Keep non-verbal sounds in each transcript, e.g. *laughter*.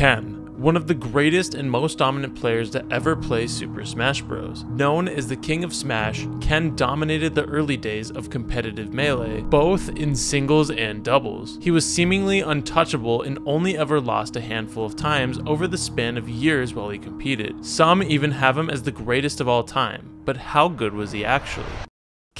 Ken, one of the greatest and most dominant players to ever play Super Smash Bros. Known as the King of Smash, Ken dominated the early days of competitive Melee, both in singles and doubles. He was seemingly untouchable and only ever lost a handful of times over the span of years while he competed. Some even have him as the greatest of all time, but how good was he actually?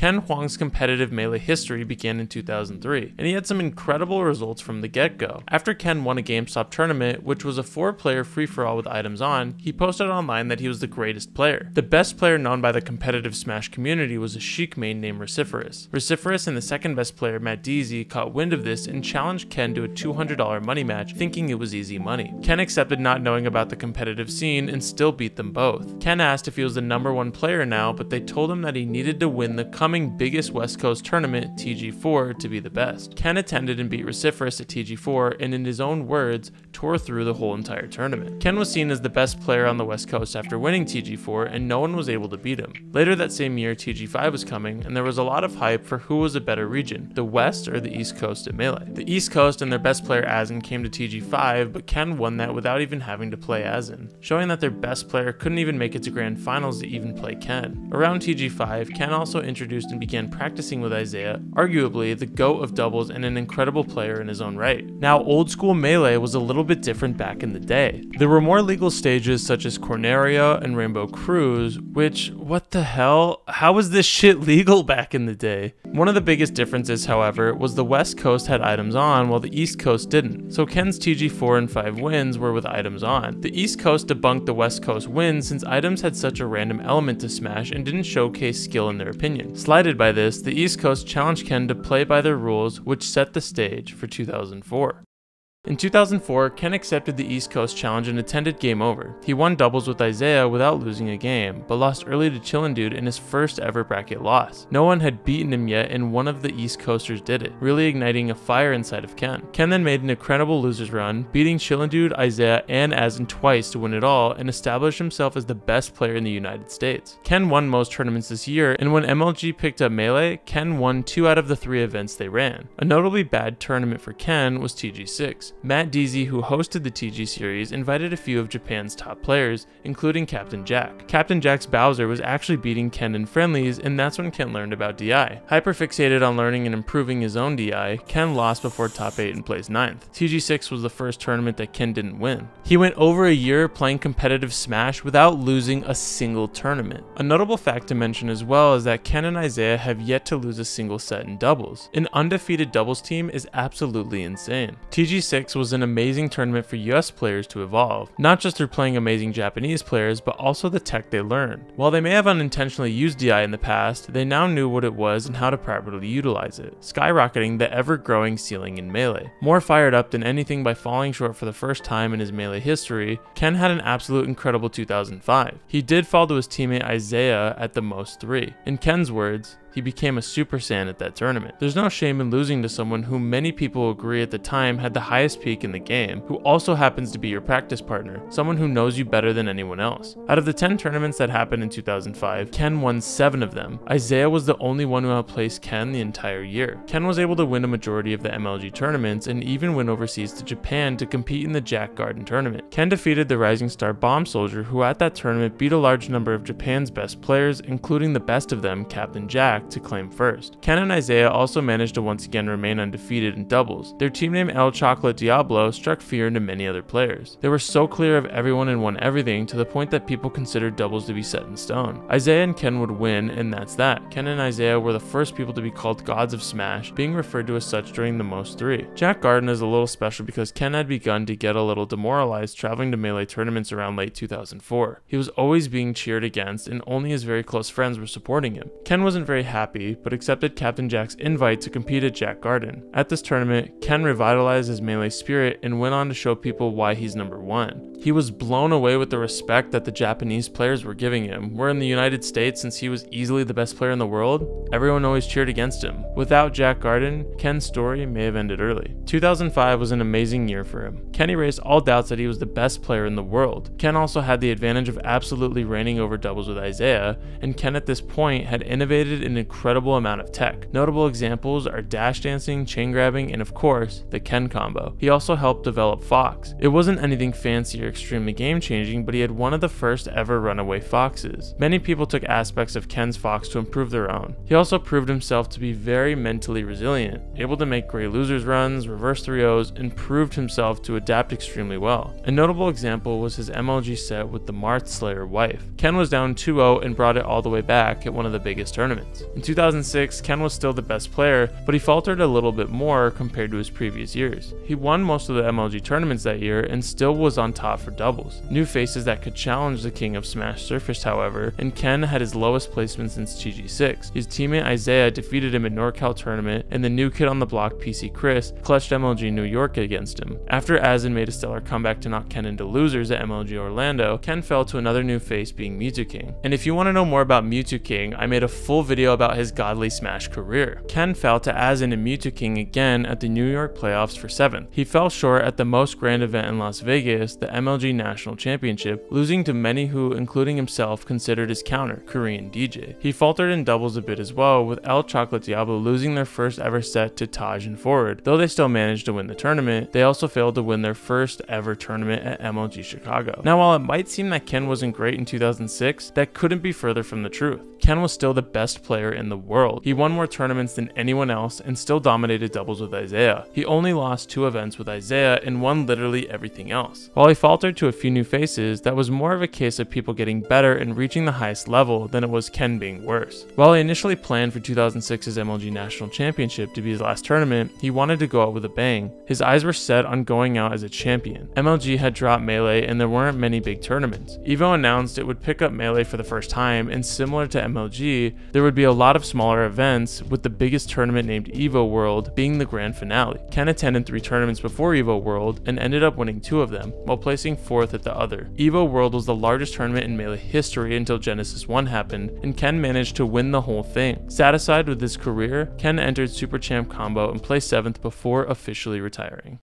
Ken Hoang's competitive Melee history began in 2003, and he had some incredible results from the get-go. After Ken won a GameStop tournament, which was a four-player free-for-all with items on, he posted online that he was the greatest player. The best player known by the competitive Smash community was a Sheik main named Recipherus. Recipherus and the second best player, Matt Deasy, caught wind of this and challenged Ken to a $200 money match, thinking it was easy money. Ken accepted not knowing about the competitive scene and still beat them both. Ken asked if he was the number one player now, but they told him that he needed to win the coming biggest West Coast tournament, TG4, to be the best. Ken attended and beat Recipherus at TG4, and in his own words, tore through the whole entire tournament. Ken was seen as the best player on the West Coast after winning TG4, and no one was able to beat him. Later that same year, TG5 was coming, and there was a lot of hype for who was a better region, the West or the East Coast at Melee. The East Coast and their best player Azen came to TG5, but Ken won that without even having to play Azen, showing that their best player couldn't even make it to Grand Finals to even play Ken. Around TG5, Ken also introduced and began practicing with Isaiah, arguably the GOAT of doubles and an incredible player in his own right. Now, old school Melee was a little bit different back in the day. There were more legal stages such as Corneria and Rainbow Cruise, which, what the hell? How was this shit *laughs* legal back in the day? One of the biggest differences, however, was the West Coast had items on while the East Coast didn't, so Ken's TG4 and 5 wins were with items on. The East Coast debunked the West Coast wins since items had such a random element to Smash and didn't showcase skill in their opinion. Slighted by this, the East Coast challenged Ken to play by their rules, which set the stage for 2004. In 2004, Ken accepted the East Coast Challenge and attended Game Over. He won doubles with Isaiah without losing a game, but lost early to Chillin' Dude in his first ever bracket loss. No one had beaten him yet, and one of the East Coasters did it, really igniting a fire inside of Ken. Ken then made an incredible losers run, beating Chillin' Dude, Isaiah, and Azen twice to win it all, and establish himself as the best player in the United States. Ken won most tournaments this year, and when MLG picked up Melee, Ken won two out of the three events they ran. A notably bad tournament for Ken was TG6. Matt Deasy, who hosted the TG series, invited a few of Japan's top players, including Captain Jack. Captain Jack's Bowser was actually beating Ken in friendlies, and that's when Ken learned about DI. Hyperfixated on learning and improving his own DI, Ken lost before top 8 and placed 9th. TG6 was the first tournament that Ken didn't win. He went over a year playing competitive Smash without losing a single tournament. A notable fact to mention as well is that Ken and Isaiah have yet to lose a single set in doubles. An undefeated doubles team is absolutely insane. TG6 was an amazing tournament for US players to evolve, not just through playing amazing Japanese players, but also the tech they learned. While they may have unintentionally used DI in the past, they now knew what it was and how to properly utilize it, skyrocketing the ever-growing ceiling in Melee. More fired up than anything by falling short for the first time in his Melee history, Ken had an absolute incredible 2005. He did fall to his teammate Isaiah at the MOAST three. In Ken's words, he became a Super Saiyan at that tournament. There's no shame in losing to someone who many people agree at the time had the highest peak in the game, who also happens to be your practice partner, someone who knows you better than anyone else. Out of the 10 tournaments that happened in 2005, Ken won 7 of them. Isaiah was the only one who outplaced Ken the entire year. Ken was able to win a majority of the MLG tournaments and even went overseas to Japan to compete in the Jack Garden tournament. Ken defeated the Rising Star Bomb Soldier, who at that tournament beat a large number of Japan's best players, including the best of them, Captain Jack, to claim first. Ken and Isaiah also managed to once again remain undefeated in doubles. Their team name El Chocolate Diablo struck fear into many other players. They were so clear of everyone and won everything to the point that people considered doubles to be set in stone. Isaiah and Ken would win, and that's that. Ken and Isaiah were the first people to be called gods of Smash, being referred to as such during the MOAST three. Jack Garden is a little special because Ken had begun to get a little demoralized traveling to Melee tournaments around late 2004. He was always being cheered against, and only his very close friends were supporting him. Ken wasn't very happy, but accepted Captain Jack's invite to compete at Jack Garden. At this tournament, Ken revitalized his melee spirit and went on to show people why he's number one. He was blown away with the respect that the Japanese players were giving him, where in the United States, since he was easily the best player in the world, everyone always cheered against him. Without Jack Garden, Ken's story may have ended early. 2005 was an amazing year for him. Ken erased all doubts that he was the best player in the world. Ken also had the advantage of absolutely reigning over doubles with Isaiah, and Ken at this point had innovated an incredible amount of tech. Notable examples are dash dancing, chain grabbing, and of course, the Ken combo. He also helped develop Fox. It wasn't anything fancy or extremely game changing, but he had one of the first ever runaway Foxes. Many people took aspects of Ken's Fox to improve their own. He also proved himself to be very mentally resilient, able to make great losers runs, reverse 3-0s, and proved himself to adapt extremely well. A notable example was his MLG set with the Marth Slayer wife. Ken was down 2-0 and brought it all the way back at one of the biggest tournaments. In 2006, Ken was still the best player, but he faltered a little bit more compared to his previous years. He won most of the MLG tournaments that year and still was on top for doubles. New faces that could challenge the king of Smash surfaced however, and Ken had his lowest placement since TG6. His teammate Isaiah defeated him at NorCal tournament, and the new kid on the block PC Chris clutched MLG New York against him. After Azen made a stellar comeback to knock Ken into losers at MLG Orlando, Ken fell to another new face being Mewtwo King. And if you want to know more about Mewtwo King, I made a full video about his godly Smash career. Ken fell to Azen and Mewtwo King again at the New York playoffs for 7th. He fell short at the most grand event in Las Vegas, the MLG National Championship, losing to many who, including himself, considered his counter, Korean DJ. He faltered in doubles a bit as well, with El Chocolate Diablo losing their first ever set to Taj and Forward. Though they still managed to win the tournament, they also failed to win their first ever tournament at MLG Chicago. Now while it might seem that Ken wasn't great in 2006, that couldn't be further from the truth. Ken was still the best player in the world. He won more tournaments than anyone else and still dominated doubles with Isaiah. He only lost two events with Isaiah and won literally everything else. While he faltered to a few new faces, that was more of a case of people getting better and reaching the highest level than it was Ken being worse. While he initially planned for 2006's MLG National Championship to be his last tournament, he wanted to go out with a bang. His eyes were set on going out as a champion. MLG had dropped Melee and there weren't many big tournaments. EVO announced it would pick up Melee for the first time and similar to MLG, there would be a lot of smaller events, with the biggest tournament named EVO World being the grand finale. Ken attended three tournaments before EVO World and ended up winning two of them, while placing fourth at the other. EVO World was the largest tournament in Melee history until Genesis 1 happened, and Ken managed to win the whole thing. Satisfied with his career, Ken entered Super Champ Combo and placed 7th before officially retiring.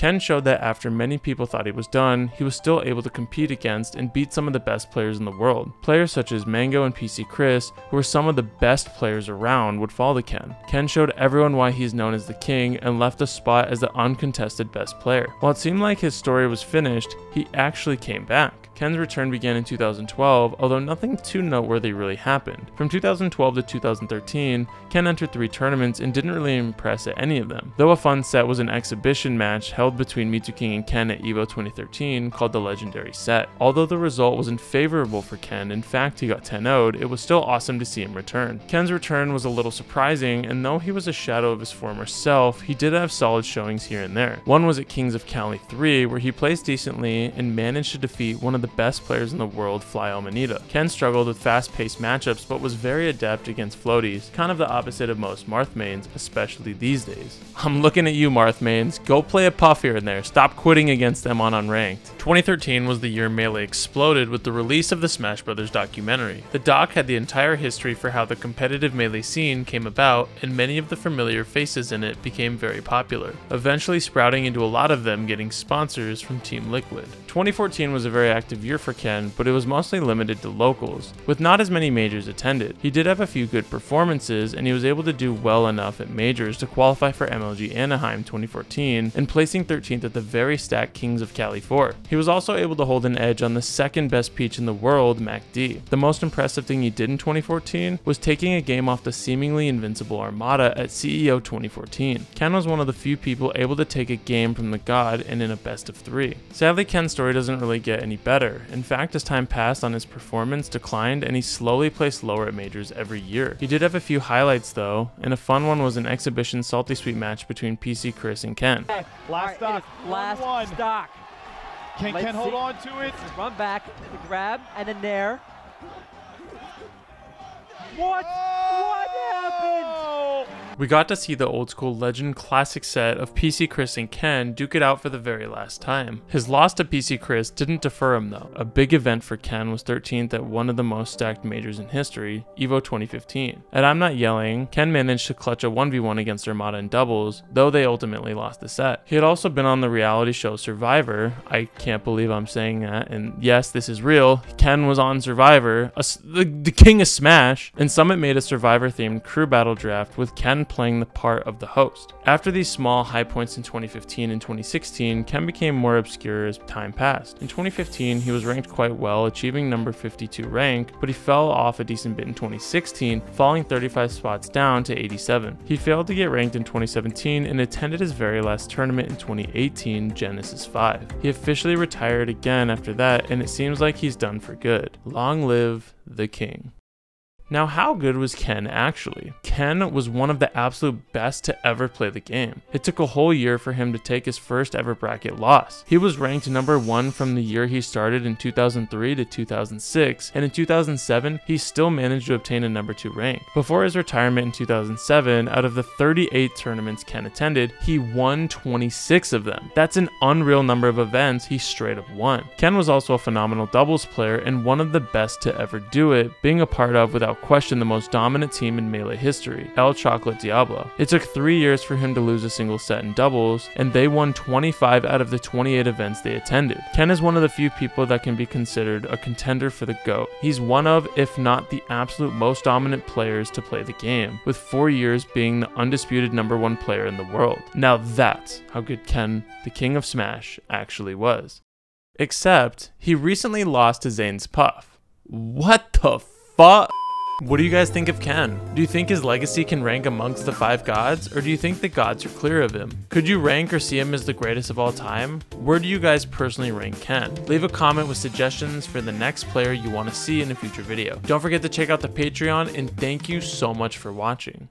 Ken showed that after many people thought he was done, he was still able to compete against and beat some of the best players in the world. Players such as Mango and PC Chris, who were some of the best players around, would fall to Ken. Ken showed everyone why he's known as the king and left a spot as the uncontested best player. While it seemed like his story was finished, he actually came back. Ken's return began in 2012, although nothing too noteworthy really happened. From 2012 to 2013, Ken entered three tournaments and didn't really impress at any of them. Though a fun set was an exhibition match held between Mewtwo King and Ken at EVO 2013 called the Legendary Set. Although the result wasn't favorable for Ken, in fact he got 10 0'd, it was still awesome to see him return. Ken's return was a little surprising, and though he was a shadow of his former self, he did have solid showings here and there. One was at Kings of Cali 3, where he placed decently and managed to defeat one of the best players in the world, Fly Amanita. Ken struggled with fast-paced matchups, but was very adept against floaties, kind of the opposite of most Marth mains, especially these days. *laughs* I'm looking at you, Marth mains. Go play a puff here and there. Stop quitting against them on Unranked. 2013 was the year Melee exploded with the release of the Smash Bros. documentary. The doc had the entire history for how the competitive Melee scene came about, and many of the familiar faces in it became very popular, eventually sprouting into a lot of them getting sponsors from Team Liquid. 2014 was a very active year for Ken, but it was mostly limited to locals, with not as many majors attended. He did have a few good performances, and he was able to do well enough at majors to qualify for MLG Anaheim 2014, and placing 13th at the very stacked Kings of Cali 4. He was also able to hold an edge on the second best Peach in the world, MacD. The most impressive thing he did in 2014 was taking a game off the seemingly invincible Armada at CEO 2014. Ken was one of the few people able to take a game from the god and in a best of three. Sadly, Ken's story doesn't really get any better. In fact, as time passed on his performance declined and he slowly placed lower at majors every year. He did have a few highlights though, and a fun one was an exhibition salty sweet match between PC Chris and Ken. Last stock. Last one. stock. Can Ken hold on to it? Run back, the grab, and a nair. What? What happened? We got to see the old school legend classic set of PC Chris and Ken duke it out for the very last time. His loss to PC Chris didn't defer him though. A big event for Ken was 13th at one of the most stacked majors in history, EVO 2015. And I'm not yelling, Ken managed to clutch a 1v1 against Armada in doubles, though they ultimately lost the set. He had also been on the reality show Survivor. I can't believe I'm saying that, and yes, this is real. Ken was on Survivor, a, the, the king of Smash, and Summit made a Survivor themed crew battle draft with Ken playing the part of the host. After these small high points in 2015 and 2016, Ken became more obscure as time passed. In 2015, he was ranked quite well, achieving number 52 rank, but he fell off a decent bit in 2016, falling 35 spots down to 87. He failed to get ranked in 2017 and attended his very last tournament in 2018, Genesis 5. He officially retired again after that, and it seems like he's done for good. Long live the king. Now, how good was Ken actually? Ken was one of the absolute best to ever play the game. It took a whole year for him to take his first ever bracket loss. He was ranked number one from the year he started in 2003 to 2006, and in 2007, he still managed to obtain a number two rank. Before his retirement in 2007, out of the 38 tournaments Ken attended, he won 26 of them. That's an unreal number of events he straight up won. Ken was also a phenomenal doubles player and one of the best to ever do it, being a part of without question the most dominant team in Melee history, El Chocolate Diablo. It took three years for him to lose a single set in doubles, and they won 25 out of the 28 events they attended. Ken is one of the few people that can be considered a contender for the GOAT. He's one of, if not the absolute most dominant players to play the game, with four years being the undisputed number one player in the world. Now that's how good Ken, the king of Smash, actually was. Except, he recently lost to Zain's Puff. What the fuck? What do you guys think of Ken? Do you think his legacy can rank amongst the five gods, or do you think the gods are clear of him? Could you rank or see him as the greatest of all time? Where do you guys personally rank Ken? Leave a comment with suggestions for the next player you want to see in a future video. Don't forget to check out the Patreon, and thank you so much for watching.